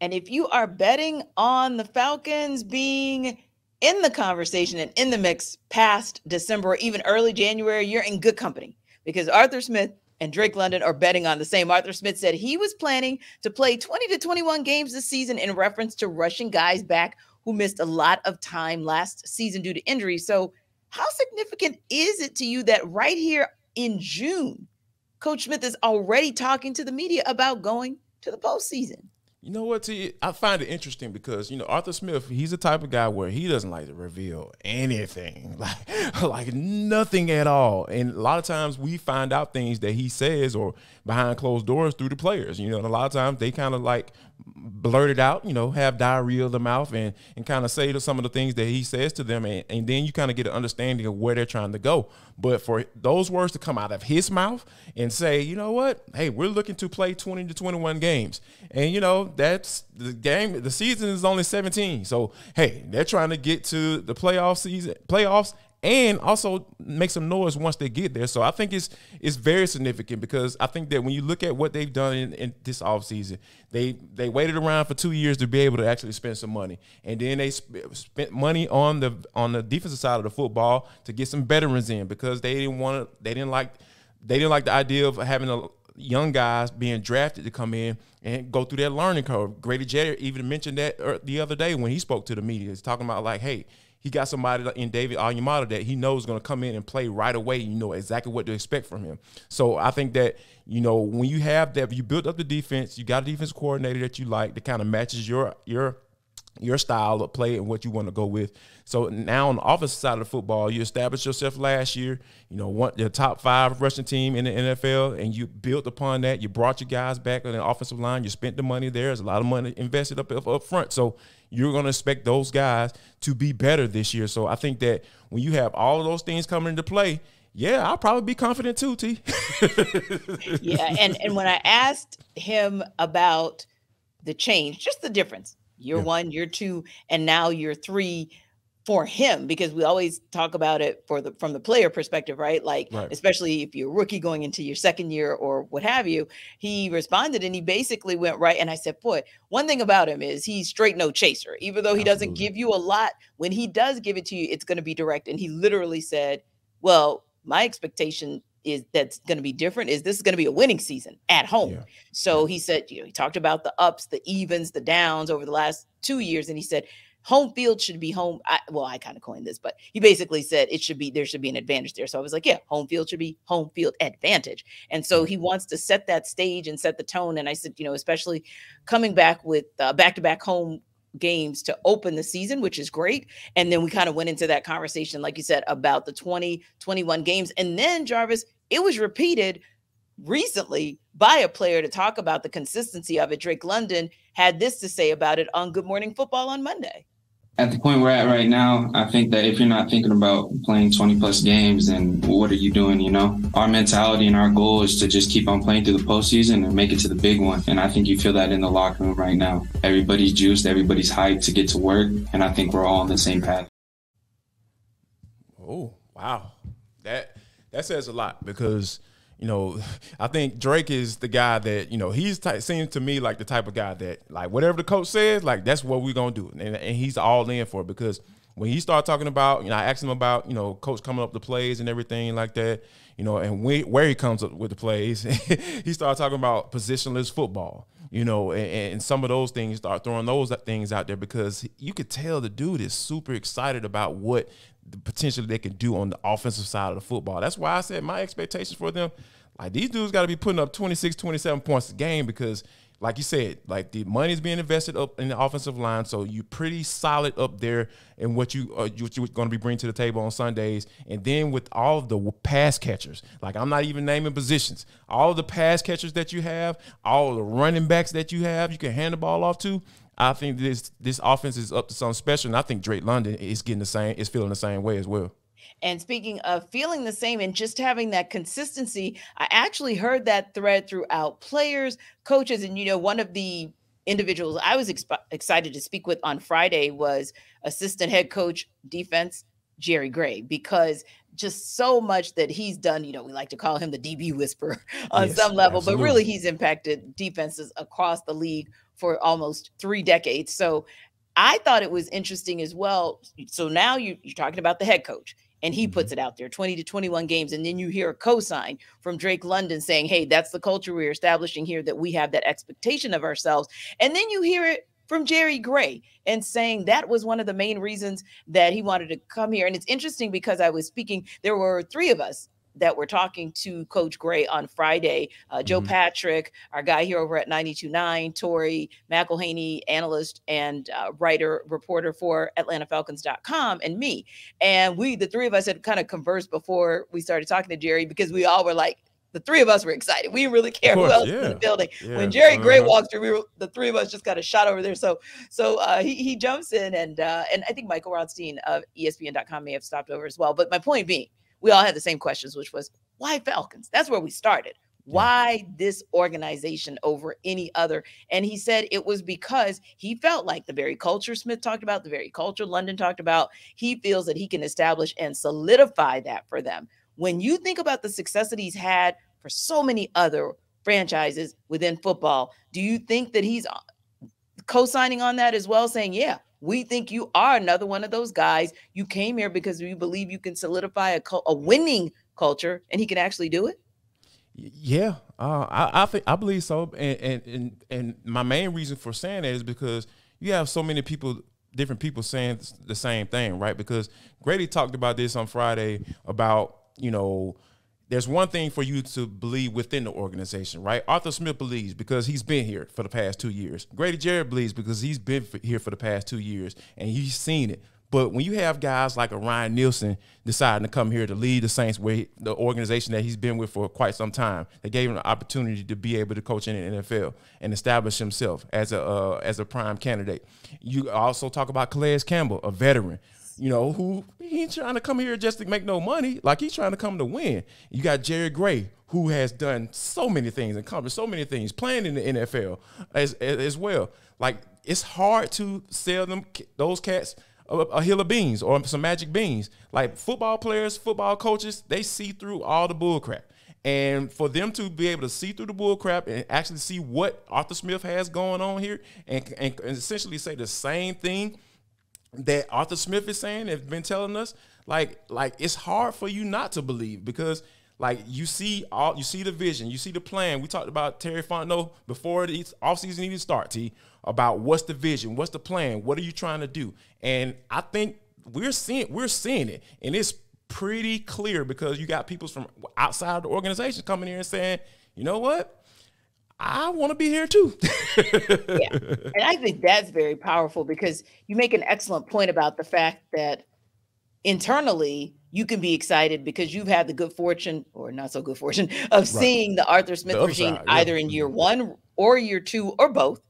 And if you are betting on the Falcons being in the conversation and in the mix past December or even early January, you're in good company because Arthur Smith and Drake London are betting on the same. Arthur Smith said he was planning to play 20 to 21 games this season in reference to rushing guys back who missed a lot of time last season due to injury. So, how significant is it to you that right here in June, Coach Smith is already talking to the media about going to the postseason? You know what? T, I find it interesting because you know Arthur Smith. He's the type of guy where he doesn't like to reveal anything, like like nothing at all. And a lot of times we find out things that he says or behind closed doors through the players. You know, and a lot of times they kind of like blurt it out. You know, have diarrhea of the mouth and and kind of say to some of the things that he says to them, and, and then you kind of get an understanding of where they're trying to go. But for those words to come out of his mouth and say, you know what, hey, we're looking to play twenty to twenty one games, and you know that's the game. The season is only 17. So, hey, they're trying to get to the playoff season, playoffs and also make some noise once they get there. So I think it's it's very significant because I think that when you look at what they've done in, in this offseason, they they waited around for two years to be able to actually spend some money, and then they sp- spent money on the on the defensive side of the football to get some veterans in because they didn't want to, they didn't like they didn't like the idea of having a young guys being drafted to come in and go through that learning curve. Grady Jarrett even mentioned that uh, the other day when he spoke to the media. He's talking about like, hey, he got somebody in David Onyemata that he knows is going to come in and play right away. You know exactly what to expect from him. So I think that you know when you have that, you built up the defense, you got a defense coordinator that you like that kind of matches your your your style of play and what you want to go with. So now on the offensive side of the football, you established yourself last year. You know, one the top five rushing team in the NFL, and you built upon that. You brought your guys back on the offensive line. You spent the money there. There's a lot of money invested up up, front. So you're going to expect those guys to be better this year. So I think that when you have all of those things coming into play, yeah, I'll probably be confident too, T. yeah, and and when I asked him about the change, just the difference, year yeah. one, year two, and now year three, for him because we always talk about it for the from the player perspective right like right. especially if you're a rookie going into your second year or what have you he responded and he basically went right and i said boy one thing about him is he's straight no chaser even though he Absolutely. doesn't give you a lot when he does give it to you it's going to be direct and he literally said well my expectation is that's going to be different is this is going to be a winning season at home. Yeah. So he said, you know, he talked about the ups, the evens, the downs over the last two years, and he said home field should be home. I, well, I kind of coined this, but he basically said it should be there should be an advantage there. So I was like, yeah, home field should be home field advantage. And so he wants to set that stage and set the tone. And I said, you know, especially coming back with back to back home games to open the season, which is great. And then we kind of went into that conversation, like you said, about the 20, 21 games. And then Jarvis, it was repeated recently by a player to talk about the consistency of it. Drake London had this to say about it on Good Morning Football on Monday at the point we're at right now, I think that if you're not thinking about playing 20 plus games, then what are you doing? You know, our mentality and our goal is to just keep on playing through the postseason and make it to the big one. And I think you feel that in the locker room right now. Everybody's juiced, everybody's hyped to get to work. And I think we're all on the same path. Oh, wow. That, that says a lot because – you know, I think Drake is the guy that you know he's seems to me like the type of guy that like whatever the coach says, like that's what we're gonna do, and, and he's all in for it because when he started talking about, you know, I asked him about you know coach coming up the plays and everything like that, you know, and where he comes up with the plays, he started talking about positionless football, you know, and, and some of those things start throwing those things out there because you could tell the dude is super excited about what the potential they can do on the offensive side of the football. That's why I said my expectations for them, like these dudes got to be putting up 26, 27 points a game because, like you said, like the money's being invested up in the offensive line, so you're pretty solid up there in what you uh, what you're going to be bringing to the table on Sundays. And then with all of the pass catchers, like I'm not even naming positions, all the pass catchers that you have, all the running backs that you have, you can hand the ball off to. I think this this offense is up to something special, and I think Drake London is getting the same, is feeling the same way as well. And speaking of feeling the same and just having that consistency, I actually heard that thread throughout players, coaches, and you know, one of the individuals I was exp- excited to speak with on Friday was assistant head coach defense Jerry Gray because just so much that he's done. You know, we like to call him the DB whisperer on yes, some level, absolutely. but really he's impacted defenses across the league for almost three decades. So I thought it was interesting as well. So now you, you're talking about the head coach and he puts mm-hmm. it out there 20 to 21 games and then you hear a cosign from Drake London saying hey that's the culture we're establishing here that we have that expectation of ourselves and then you hear it from Jerry Gray and saying that was one of the main reasons that he wanted to come here and it's interesting because I was speaking there were three of us that were talking to Coach Gray on Friday. Uh, Joe mm-hmm. Patrick, our guy here over at 92.9, Tori McElhaney, analyst and uh, writer, reporter for AtlantaFalcons.com, and me. And we, the three of us, had kind of conversed before we started talking to Jerry because we all were like, the three of us were excited. We really care course, who else yeah. in the building. Yeah. When Jerry Gray uh-huh. walked through, we were the three of us just got a shot over there. So so uh, he he jumps in and uh, and I think Michael Rothstein of ESPN.com may have stopped over as well. But my point being, we all had the same questions, which was why Falcons? That's where we started. Why this organization over any other? And he said it was because he felt like the very culture Smith talked about, the very culture London talked about, he feels that he can establish and solidify that for them. When you think about the success that he's had for so many other franchises within football, do you think that he's uh, co signing on that as well, saying, yeah, we think you are another one of those guys. You came here because you believe you can solidify a, a winning culture, and he can actually do it. Yeah, uh, I, I think I believe so, and, and and and my main reason for saying that is because you have so many people, different people saying the same thing, right? Because Grady talked about this on Friday about you know there's one thing for you to believe within the organization, right? Arthur Smith believes because he's been here for the past two years. Grady Jarrett believes because he's been here for the past two years and he's seen it. But when you have guys like a Ryan Nielsen deciding to come here to lead the Saints, where he, the organization that he's been with for quite some time, they gave him the opportunity to be able to coach in the NFL and establish himself as a uh, as a prime candidate. You also talk about Calais Campbell, a veteran you know, who he ain't trying to come here just to make no money. Like he's trying to come to win. You got Jerry Gray, who has done so many things and accomplished so many things, playing in the NFL as as well. Like it's hard to sell them those cats a, a hill of beans or some magic beans. Like football players, football coaches, they see through all the bullcrap. And for them to be able to see through the bullcrap and actually see what Arthur Smith has going on here and, and, and essentially say the same thing that Arthur Smith is saying, have been telling us, like, like it's hard for you not to believe because like you see all you see the vision, you see the plan. We talked about Terry Fontenot before the offseason even start, T, about what's the vision, what's the plan, what are you trying to do? And I think we're seeing we're seeing it. And it's pretty clear because you got people from outside the organization coming here and saying, you know what? I want to be here too. yeah. And I think that's very powerful because you make an excellent point about the fact that internally you can be excited because you've had the good fortune or not so good fortune of right. seeing the Arthur Smith the regime side, yeah. either in year mm-hmm. one or year two or both.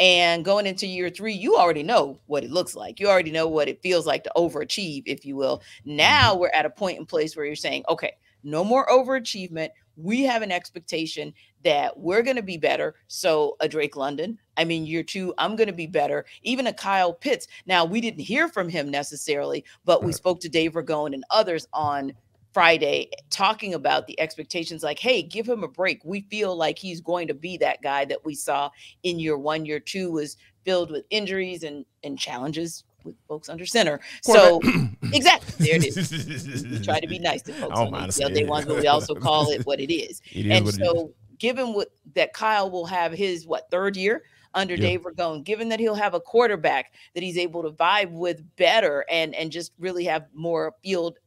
And going into year three, you already know what it looks like. You already know what it feels like to overachieve, if you will. Now mm-hmm. we're at a point in place where you're saying, okay, no more overachievement we have an expectation that we're going to be better. So, a Drake London, I mean, year two, I'm going to be better. Even a Kyle Pitts. Now, we didn't hear from him necessarily, but we spoke to Dave Ragone and others on Friday talking about the expectations like, hey, give him a break. We feel like he's going to be that guy that we saw in year one, year two was filled with injuries and, and challenges with folks under center. So exactly there it is. we try to be nice to folks on ATL day ones, but we also call it what it is. It is and so given what that Kyle will have his what third year under yeah. Dave Ragone, given that he'll have a quarterback that he's able to vibe with better and and just really have more field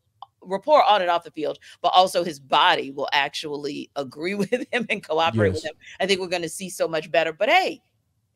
rapport on and off the field, but also his body will actually agree with him and cooperate yes. with him. I think we're going to see so much better. But hey,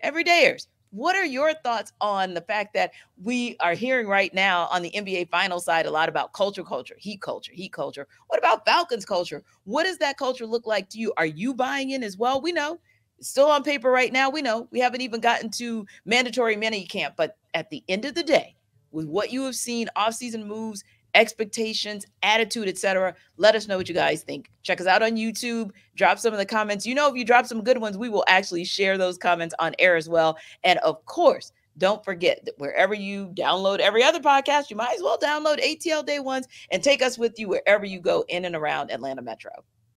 everydayers, what are your thoughts on the fact that we are hearing right now on the NBA final side a lot about culture, culture, heat culture, heat culture? What about Falcons culture? What does that culture look like to you? Are you buying in as well? We know it's still on paper right now. We know we haven't even gotten to mandatory mini camp, but at the end of the day, with what you have seen, off-season moves, expectations, attitude, etc. Let us know what you guys think. Check us out on YouTube. Drop some of the comments. You know, if you drop some good ones, we will actually share those comments on air as well. And of course, don't forget that wherever you download every other podcast, you might as well download ATL Day Ones and take us with you wherever you go in and around Atlanta Metro.